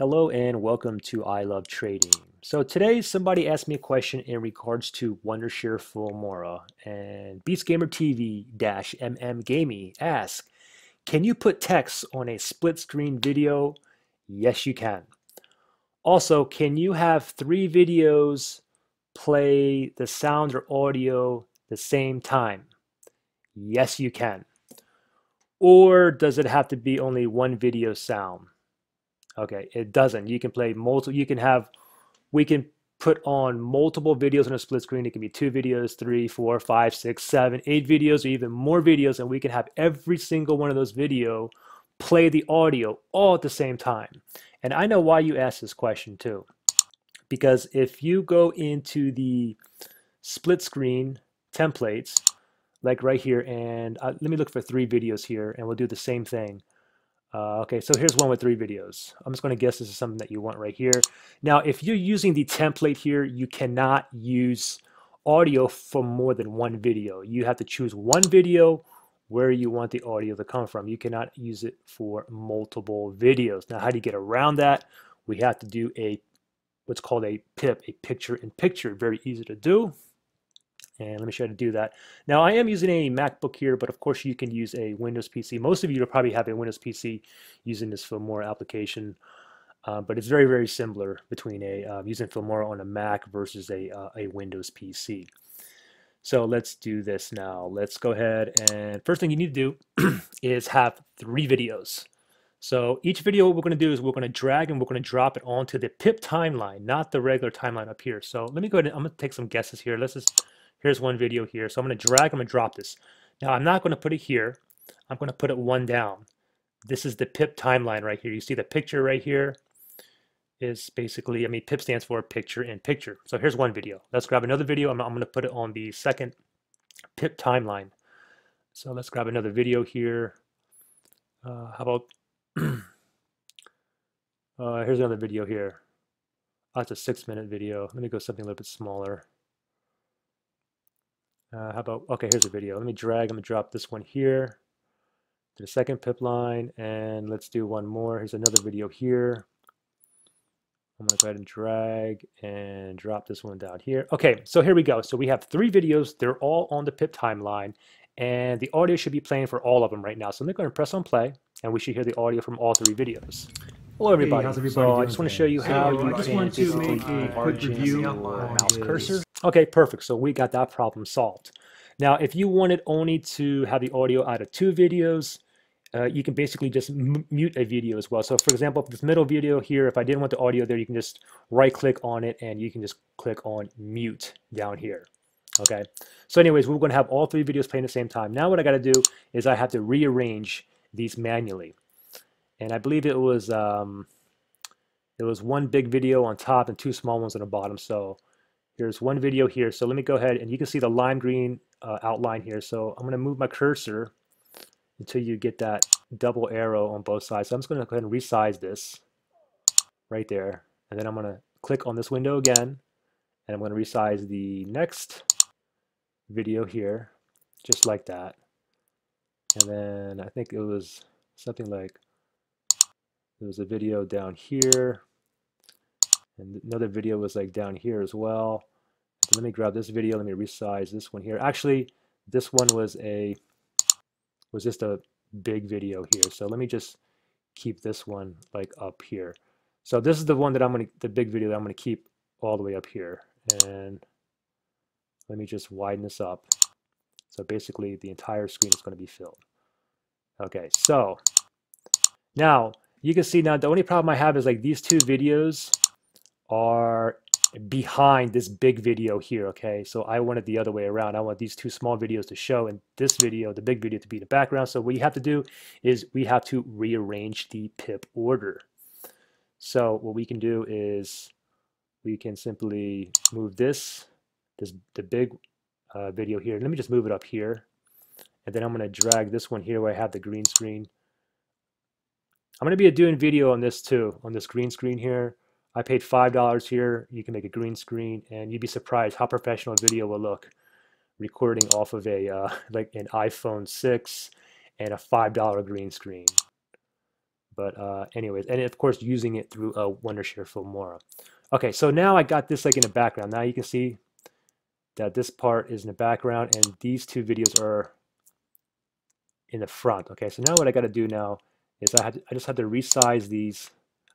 Hello and welcome to I Love Trading. So today somebody asked me a question in regards to Wondershare Filmora and BeastGamer TV-MM Gaming asked, can you put text on a split screen video? Yes, you can. Also, can you have three videos play the sound or audio the same time? Yes, you can. Or does it have to be only one video sound? Okay, it doesn't. You can play multiple, you can have, we can put on multiple videos on a split screen. It can be two videos, three, four, five, six, seven, eight videos, or even more videos, and we can have every single one of those video play the audio all at the same time. And I know why you asked this question too. Because if you go into the split screen templates, like right here, and uh, let me look for three videos here, and we'll do the same thing. Uh, okay, so here's one with three videos. I'm just going to guess this is something that you want right here. Now, if you're using the template here, you cannot use audio for more than one video. You have to choose one video where you want the audio to come from. You cannot use it for multiple videos. Now, how do you get around that? We have to do a what's called a PIP, a picture-in-picture. -picture. Very easy to do. And let me show you how to do that. Now I am using a MacBook here, but of course you can use a Windows PC. Most of you will probably have a Windows PC using this Filmora application, uh, but it's very, very similar between a uh, using Filmora on a Mac versus a, uh, a Windows PC. So let's do this now. Let's go ahead and first thing you need to do is have three videos. So each video what we're going to do is we're going to drag and we're going to drop it onto the pip timeline, not the regular timeline up here. So let me go ahead and I'm going to take some guesses here. Let's just Here's one video here. So I'm going to drag, I'm going to drop this. Now I'm not going to put it here. I'm going to put it one down. This is the PIP timeline right here. You see the picture right here is basically, I mean, PIP stands for picture in picture. So here's one video. Let's grab another video. I'm, I'm going to put it on the second PIP timeline. So let's grab another video here. Uh, how about, uh, here's another video here. Oh, that's a six minute video. Let me go something a little bit smaller. Uh, how about, okay, here's a video. Let me drag, I'm gonna drop this one here to the second pip line, and let's do one more. Here's another video here. I'm gonna go ahead and drag and drop this one down here. Okay, so here we go. So we have three videos. They're all on the pip timeline, and the audio should be playing for all of them right now. So I'm gonna press on play, and we should hear the audio from all three videos. Hello, everybody. Hey, everybody so I just want to show you how so you I just want to make a quick review on mouse cursor. Okay, perfect. So we got that problem solved. Now, if you wanted only to have the audio out of two videos, uh, you can basically just mute a video as well. So for example, this middle video here, if I didn't want the audio there, you can just right click on it and you can just click on mute down here. Okay. So anyways, we're going to have all three videos playing at the same time. Now what I got to do is I have to rearrange these manually. And I believe it was um, it was one big video on top and two small ones on the bottom. So there's one video here. So let me go ahead and you can see the lime green uh, outline here. So I'm going to move my cursor until you get that double arrow on both sides. So I'm just going to go ahead and resize this right there. And then I'm going to click on this window again. And I'm going to resize the next video here, just like that. And then I think it was something like, there was a video down here. And another video was like down here as well. So let me grab this video. Let me resize this one here. Actually, this one was a was just a big video here. So let me just keep this one like up here. So this is the one that I'm going to, the big video that I'm going to keep all the way up here. And let me just widen this up. So basically the entire screen is going to be filled. Okay, so now you can see now the only problem I have is like these two videos are behind this big video here, okay? So I want it the other way around. I want these two small videos to show and this video, the big video, to be in the background. So what you have to do is we have to rearrange the pip order. So what we can do is we can simply move this, this the big uh, video here. Let me just move it up here. And then I'm going to drag this one here where I have the green screen. I'm going to be doing video on this too, on this green screen here. I paid $5 here. You can make a green screen and you'd be surprised how professional a video will look recording off of a uh, like an iPhone 6 and a $5 green screen. But uh, anyways, and of course using it through a Wondershare Filmora. Okay, so now I got this like in the background. Now you can see that this part is in the background and these two videos are in the front. Okay, so now what I got to do now is I, had I just have to resize these.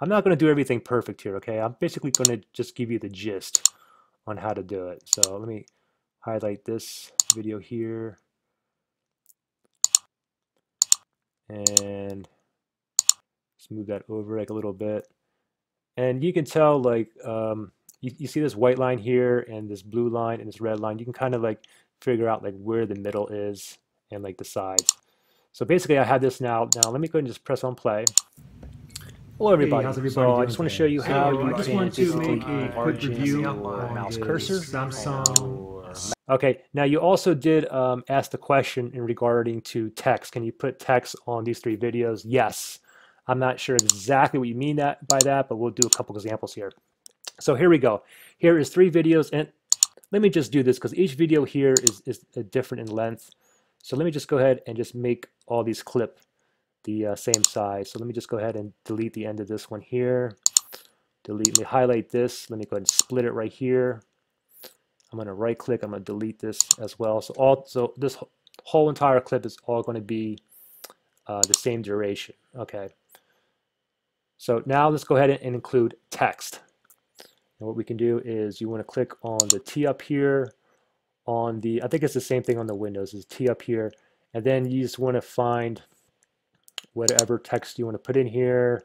I'm not going to do everything perfect here, okay? I'm basically going to just give you the gist on how to do it. So let me highlight this video here. And let's move that over like a little bit. And you can tell like, um, you, you see this white line here and this blue line and this red line. You can kind of like figure out like where the middle is and like the sides. So basically I have this now. Now let me go and just press on play. Hello everybody. Hey, everybody so I just want to show you how so, you I just want to make a quick review on mouse uh, cursor. Samsung. Okay, now you also did um, ask the question in regarding to text. Can you put text on these three videos? Yes. I'm not sure exactly what you mean that by that, but we'll do a couple examples here. So here we go. Here is three videos, and let me just do this because each video here is, is uh, different in length. So let me just go ahead and just make all these clip the uh, same size. So let me just go ahead and delete the end of this one here. Delete, let me highlight this. Let me go ahead and split it right here. I'm going to right click. I'm going to delete this as well. So all so this whole entire clip is all going to be uh, the same duration. Okay. So now let's go ahead and include text. And what we can do is you want to click on the T up here on the, I think it's the same thing on the Windows, is T up here. And then you just want to find whatever text you want to put in here.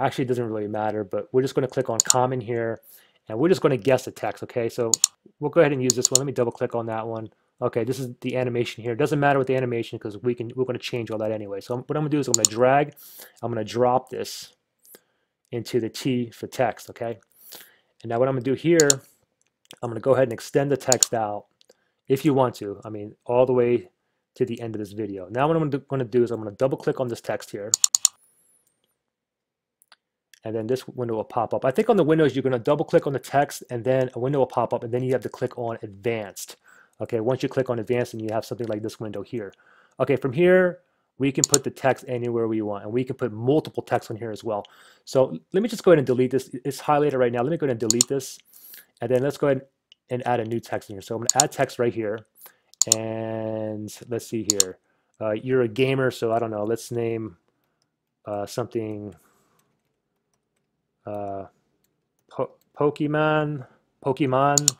Actually, it doesn't really matter, but we're just going to click on common here. And we're just going to guess the text, okay? So we'll go ahead and use this one. Let me double click on that one. Okay, this is the animation here. It doesn't matter with the animation because we can, we're going to change all that anyway. So what I'm going to do is I'm going to drag, I'm going to drop this into the T for text, okay? And now what I'm going to do here, I'm going to go ahead and extend the text out if you want to. I mean, all the way to the end of this video. Now what I'm going to do is I'm going to double click on this text here. And then this window will pop up. I think on the Windows, you're going to double click on the text and then a window will pop up and then you have to click on advanced. Okay, once you click on advanced and you have something like this window here. Okay, from here, we can put the text anywhere we want and we can put multiple text on here as well. So let me just go ahead and delete this. It's highlighted right now. Let me go ahead and delete this. And then let's go ahead and add a new text in here. So I'm going to add text right here. And let's see here. Uh, you're a gamer, so I don't know. Let's name uh, something uh, po Pokemon. Pokemon.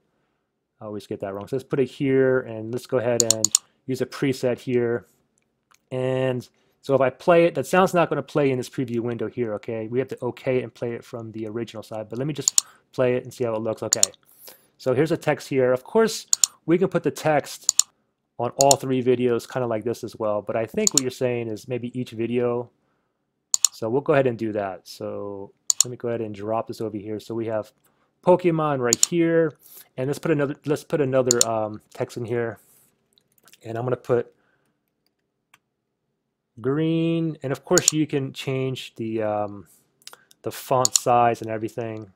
I always get that wrong. So let's put it here, and let's go ahead and use a preset here. And so if I play it, that sound's not going to play in this preview window here, okay? We have to okay and play it from the original side. But let me just play it and see how it looks. Okay. So here's a text here. Of course, we can put the text on all three videos kind of like this as well. But I think what you're saying is maybe each video. So we'll go ahead and do that. So let me go ahead and drop this over here. So we have Pokemon right here. And let's put another let's put another um, text in here. And I'm going to put green. And of course you can change the um, the font size and everything.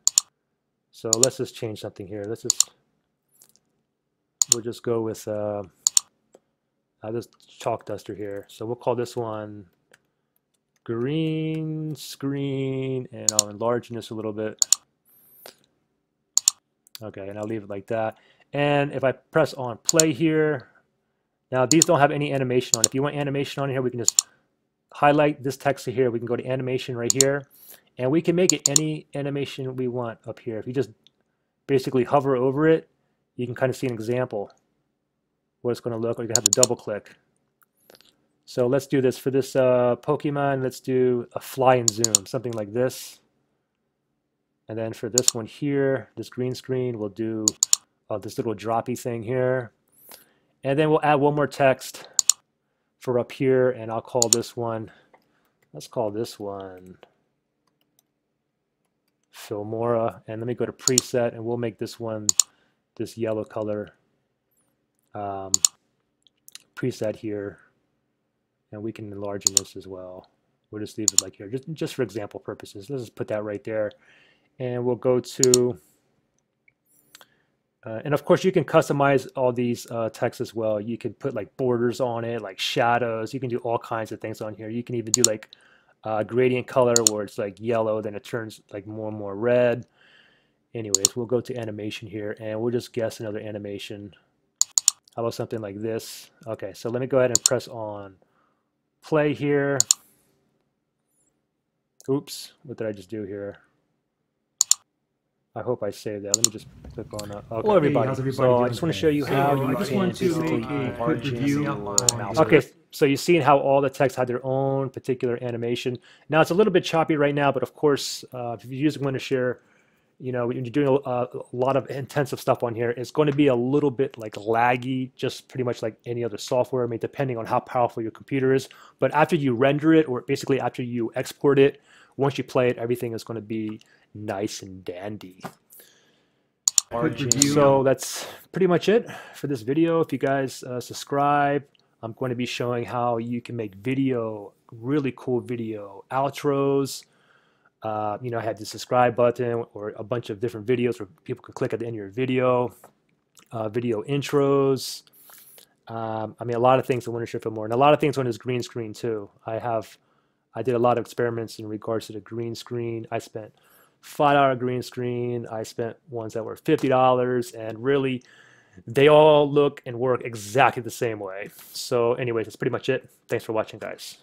So let's just change something here. Let's just we'll just go with uh, uh, this Chalkduster here. So we'll call this one green screen and I'll enlarge this a little bit. Okay, and I'll leave it like that. And if I press on play here, now these don't have any animation on. If you want animation on here, we can just highlight this text here. We can go to animation right here and we can make it any animation we want up here. If you just basically hover over it, you can kind of see an example what it's going to look like. You have to double click. So let's do this for this uh, Pokemon. Let's do a fly and zoom, something like this. And then for this one here, this green screen, we'll do uh, this little droppy thing here. And then we'll add one more text for up here, and I'll call this one, let's call this one Filmora. And let me go to preset, and we'll make this one this yellow color um, preset here, and we can enlarge this as well. We'll just leave it like here, just, just for example purposes. Let's just put that right there. And we'll go to, uh, and of course you can customize all these uh, texts as well. You can put like borders on it, like shadows. You can do all kinds of things on here. You can even do like uh, gradient color where it's like yellow, then it turns like more and more red. Anyways, we'll go to animation here and we'll just guess another animation. How about something like this? Okay, so let me go ahead and press on play here. Oops, what did I just do here? I hope I saved that. Let me just click on. Uh, okay. Hello, everybody. How's everybody so I just want to show you So, how I you just can want to make a quick review my- Okay, so you've seen how all the text had their own particular animation. Now it's a little bit choppy right now, but of course, uh, if you're using Wondershare, you know, when you're doing a, a lot of intensive stuff on here, it's going to be a little bit like laggy, just pretty much like any other software. I mean, depending on how powerful your computer is. But after you render it, or basically after you export it, once you play it, everything is going to be nice and dandy. So that's pretty much it for this video. If you guys uh, subscribe, I'm going to be showing how you can make video, really cool video outros. Uh, you know, I had the subscribe button or a bunch of different videos where people can click at the end of your video, uh, video intros. Um, I mean, a lot of things in Wondershare more, and a lot of things on this green screen too. I have, I did a lot of experiments in regards to the green screen. I spent five dollar green screen. I spent ones that were fifty dollars, and really, they all look and work exactly the same way. So, anyways, that's pretty much it. Thanks for watching, guys.